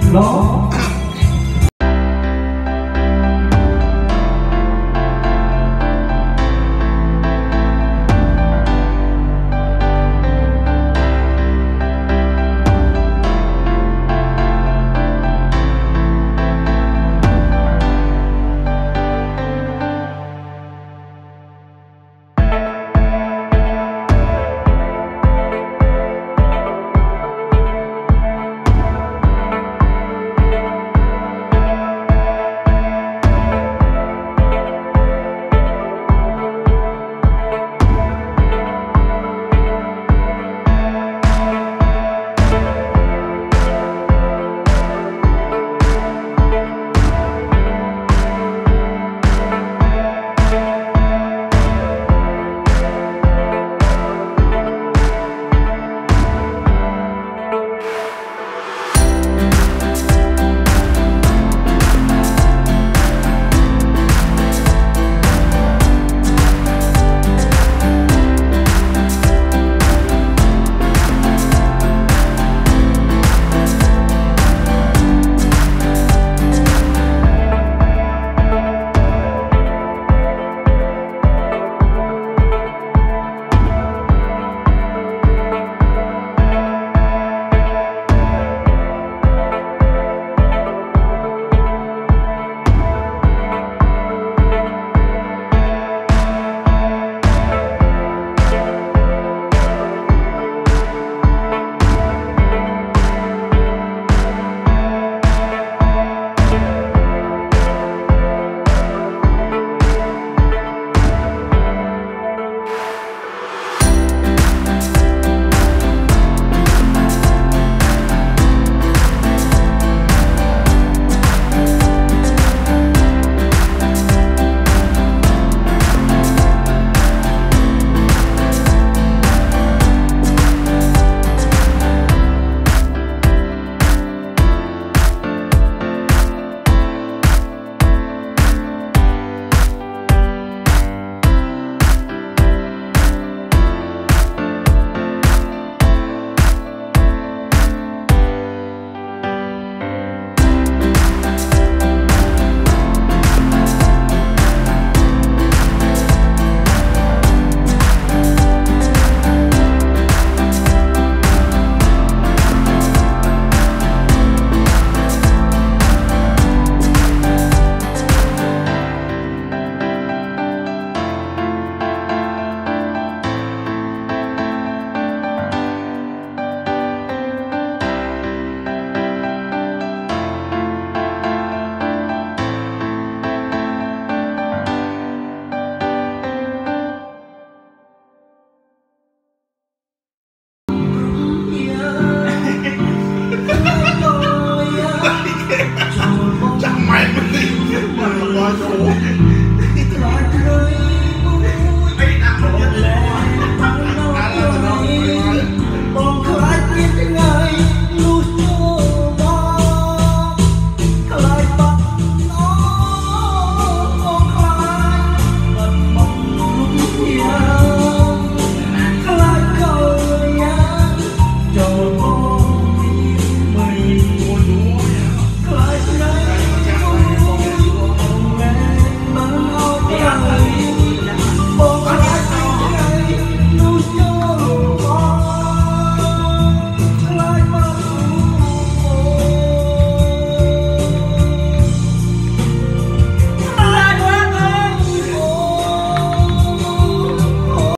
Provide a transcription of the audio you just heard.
知道吗？